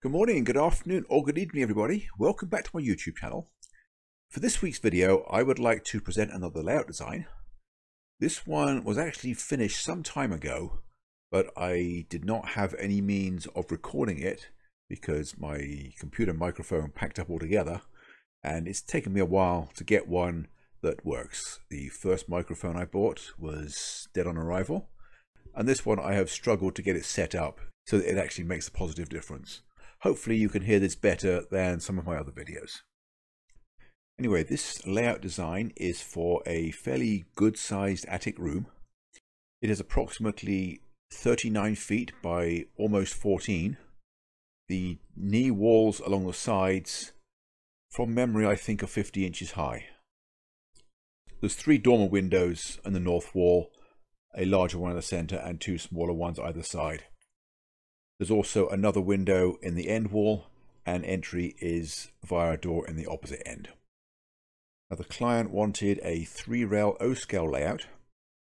Good morning, and good afternoon, or good evening, everybody. Welcome back to my YouTube channel. For this week's video, I would like to present another layout design. This one was actually finished some time ago, but I did not have any means of recording it because my computer microphone packed up altogether, and it's taken me a while to get one that works. The first microphone I bought was dead on arrival, and this one I have struggled to get it set up so that it actually makes a positive difference. Hopefully you can hear this better than some of my other videos. Anyway, this layout design is for a fairly good sized attic room. It is approximately 39 feet by almost 14. The knee walls along the sides, from memory I think are 50 inches high. There's three dormer windows in the north wall, a larger one in the centre and two smaller ones either side. There's also another window in the end wall and entry is via a door in the opposite end. Now the client wanted a three rail O-scale layout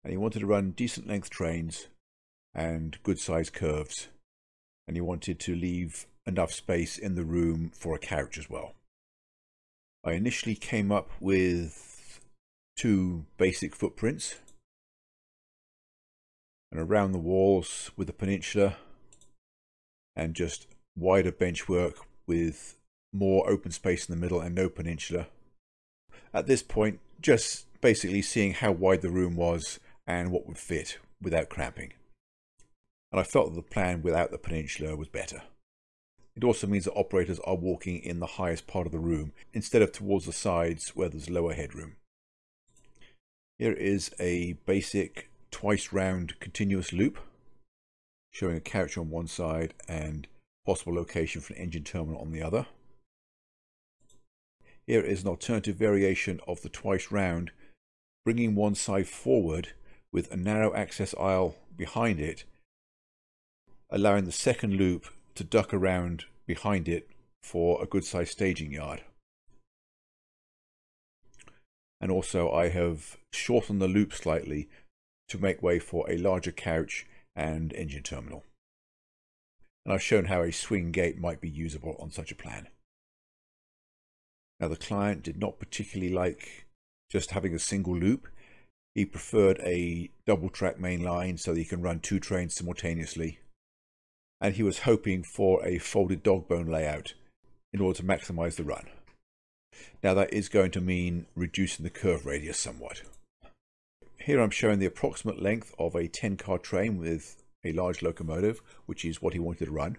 and he wanted to run decent length trains and good size curves and he wanted to leave enough space in the room for a couch as well. I initially came up with two basic footprints and around the walls with the peninsula and just wider bench work with more open space in the middle and no peninsula. At this point, just basically seeing how wide the room was and what would fit without cramping. And I felt that the plan without the peninsula was better. It also means that operators are walking in the highest part of the room instead of towards the sides where there's lower headroom. Here is a basic twice round continuous loop showing a couch on one side and possible location for an engine terminal on the other. Here is an alternative variation of the twice round, bringing one side forward with a narrow access aisle behind it, allowing the second loop to duck around behind it for a good sized staging yard. And also I have shortened the loop slightly to make way for a larger couch and engine terminal. And I've shown how a swing gate might be usable on such a plan. Now the client did not particularly like just having a single loop. He preferred a double track main line so that he can run two trains simultaneously. And he was hoping for a folded dog bone layout in order to maximize the run. Now that is going to mean reducing the curve radius somewhat. Here I'm showing the approximate length of a 10 car train with a large locomotive, which is what he wanted to run.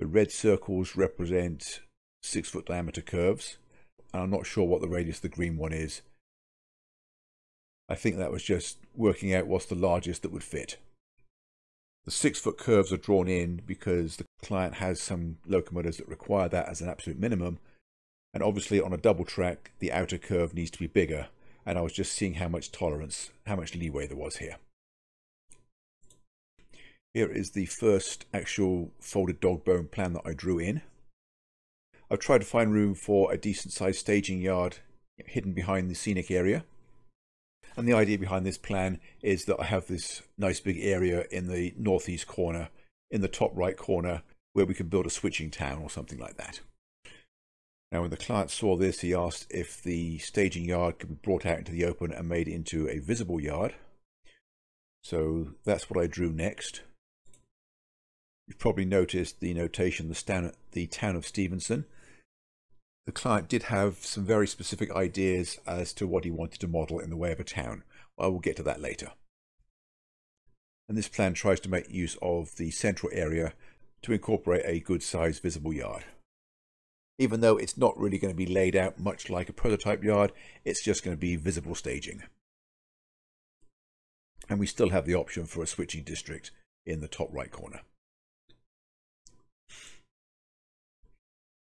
The red circles represent six foot diameter curves. And I'm not sure what the radius of the green one is. I think that was just working out what's the largest that would fit. The six foot curves are drawn in because the client has some locomotives that require that as an absolute minimum. And obviously on a double track, the outer curve needs to be bigger and I was just seeing how much tolerance, how much leeway there was here. Here is the first actual folded dog bone plan that I drew in. I've tried to find room for a decent sized staging yard hidden behind the scenic area. And the idea behind this plan is that I have this nice big area in the northeast corner, in the top right corner, where we can build a switching town or something like that. Now, when the client saw this, he asked if the staging yard could be brought out into the open and made into a visible yard. So that's what I drew next. You've probably noticed the notation, the, town of Stevenson. The client did have some very specific ideas as to what he wanted to model in the way of a town. I will get to that later. And this plan tries to make use of the central area to incorporate a good sized visible yard even though it's not really going to be laid out much like a prototype yard, it's just going to be visible staging. And we still have the option for a switching district in the top right corner.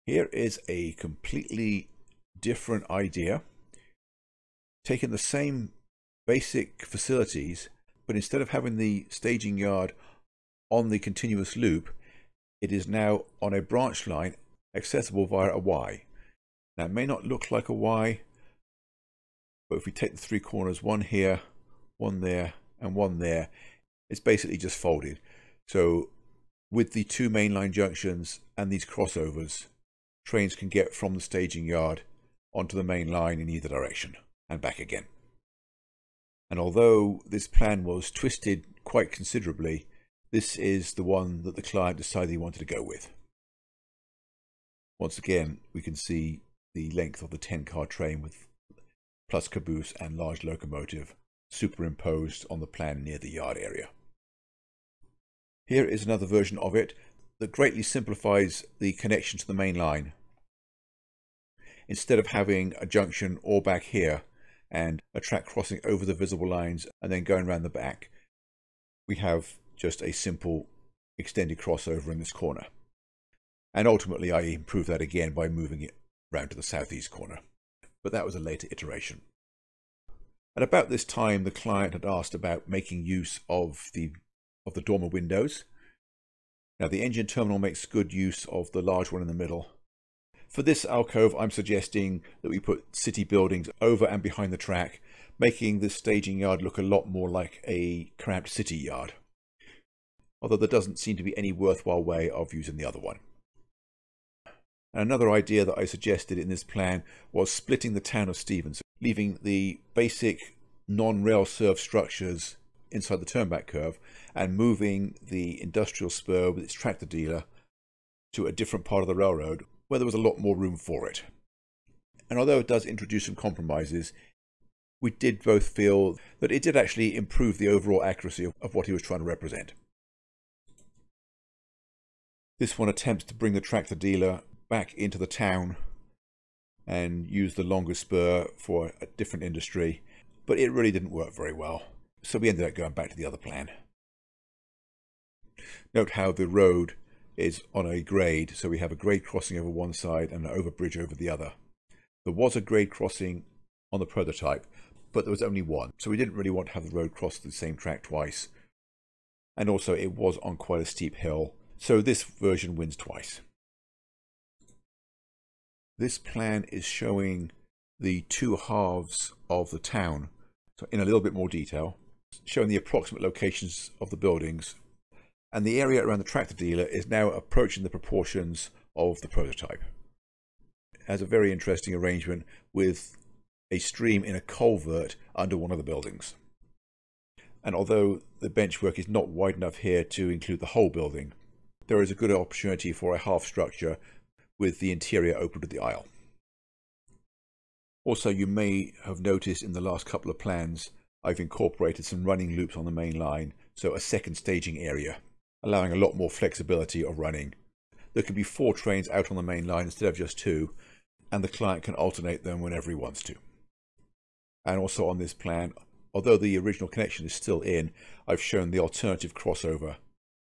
Here is a completely different idea. Taking the same basic facilities, but instead of having the staging yard on the continuous loop, it is now on a branch line accessible via a Y. Now it may not look like a Y, but if we take the three corners, one here, one there, and one there, it's basically just folded. So with the two mainline junctions and these crossovers, trains can get from the staging yard onto the main line in either direction and back again. And although this plan was twisted quite considerably, this is the one that the client decided he wanted to go with. Once again, we can see the length of the 10 car train with plus caboose and large locomotive superimposed on the plan near the yard area. Here is another version of it that greatly simplifies the connection to the main line. Instead of having a junction all back here and a track crossing over the visible lines and then going around the back, we have just a simple extended crossover in this corner. And ultimately I improved that again by moving it round to the southeast corner. But that was a later iteration. At about this time, the client had asked about making use of the of the dormer windows. Now the engine terminal makes good use of the large one in the middle. For this alcove, I'm suggesting that we put city buildings over and behind the track, making the staging yard look a lot more like a cramped city yard. Although there doesn't seem to be any worthwhile way of using the other one. Another idea that I suggested in this plan was splitting the town of Stevens, leaving the basic non-rail served structures inside the turnback curve and moving the industrial spur with its tractor dealer to a different part of the railroad where there was a lot more room for it. And although it does introduce some compromises, we did both feel that it did actually improve the overall accuracy of, of what he was trying to represent. This one attempts to bring the tractor dealer back into the town and use the longer spur for a different industry, but it really didn't work very well. So we ended up going back to the other plan. Note how the road is on a grade, so we have a grade crossing over one side and an overbridge over the other. There was a grade crossing on the prototype, but there was only one, so we didn't really want to have the road cross the same track twice. And also it was on quite a steep hill, so this version wins twice. This plan is showing the two halves of the town so in a little bit more detail, showing the approximate locations of the buildings. And the area around the tractor dealer is now approaching the proportions of the prototype. It has a very interesting arrangement with a stream in a culvert under one of the buildings. And although the benchwork is not wide enough here to include the whole building, there is a good opportunity for a half structure with the interior open to the aisle. Also, you may have noticed in the last couple of plans, I've incorporated some running loops on the main line, so a second staging area, allowing a lot more flexibility of running. There can be four trains out on the main line instead of just two, and the client can alternate them whenever he wants to. And also on this plan, although the original connection is still in, I've shown the alternative crossover,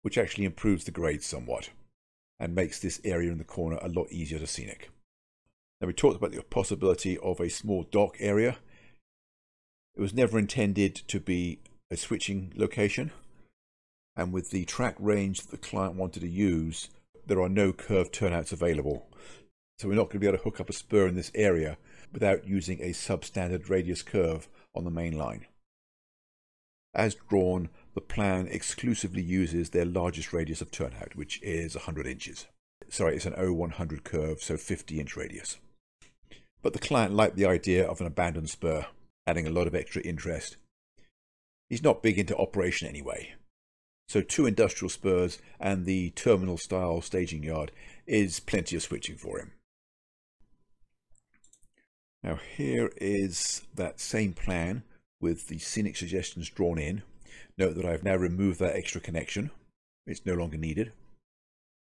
which actually improves the grade somewhat and makes this area in the corner a lot easier to scenic. Now we talked about the possibility of a small dock area. It was never intended to be a switching location. And with the track range that the client wanted to use, there are no curved turnouts available. So we're not going to be able to hook up a spur in this area without using a substandard radius curve on the main line. As drawn, the plan exclusively uses their largest radius of turnout, which is 100 inches. Sorry, it's an O100 curve, so 50 inch radius. But the client liked the idea of an abandoned spur, adding a lot of extra interest. He's not big into operation anyway. So two industrial spurs and the terminal style staging yard is plenty of switching for him. Now here is that same plan with the scenic suggestions drawn in Note that I've now removed that extra connection. It's no longer needed.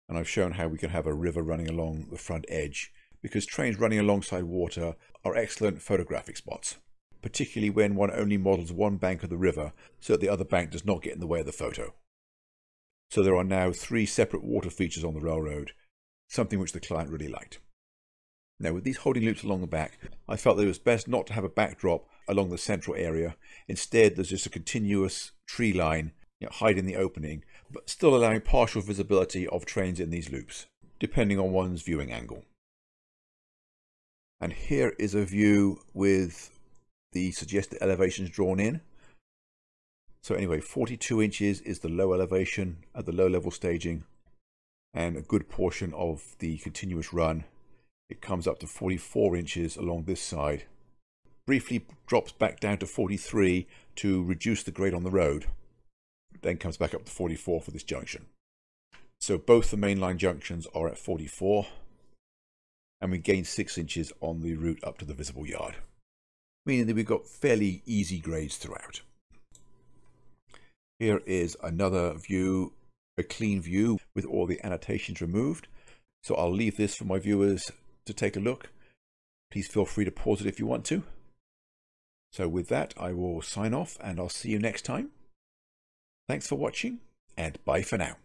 And I've shown how we can have a river running along the front edge because trains running alongside water are excellent photographic spots, particularly when one only models one bank of the river so that the other bank does not get in the way of the photo. So there are now three separate water features on the railroad, something which the client really liked. Now with these holding loops along the back, I felt that it was best not to have a backdrop along the central area. Instead, there's just a continuous tree line you know, hiding the opening, but still allowing partial visibility of trains in these loops, depending on one's viewing angle. And here is a view with the suggested elevations drawn in. So anyway, 42 inches is the low elevation at the low level staging and a good portion of the continuous run. It comes up to 44 inches along this side. Briefly drops back down to 43 to reduce the grade on the road. Then comes back up to 44 for this junction. So both the mainline junctions are at 44 and we gain 6 inches on the route up to the visible yard. Meaning that we've got fairly easy grades throughout. Here is another view, a clean view with all the annotations removed. So I'll leave this for my viewers to take a look. Please feel free to pause it if you want to. So with that, I will sign off and I'll see you next time. Thanks for watching and bye for now.